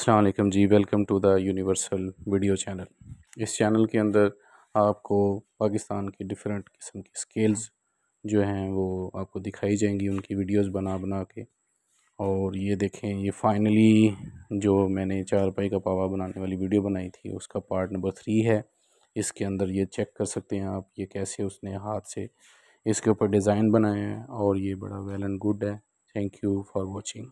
अस्सलाम जी welcome to the universal video channel इस channel के अंदर आपको पाकिस्तान की डिफरेंट किस्म की स्केल्स जो हैं, वो आपको दिखाई जाएँगी उनकी वीडियोस बना बना के। और ये देखें, ये फाइनली जो मैंने चार पाई का पावा बनाने वाली वीडियो बनाई थी, उसका पार्ट नंबर थ्री है। इसके अंदर ये चेक कर सकते हैं आप, ये कैसे उसने हाथ से इसके ऊपर डिज़ाइन बनाए हैं, और ये बड़ा वेल एंड गुड है। Thank you for watching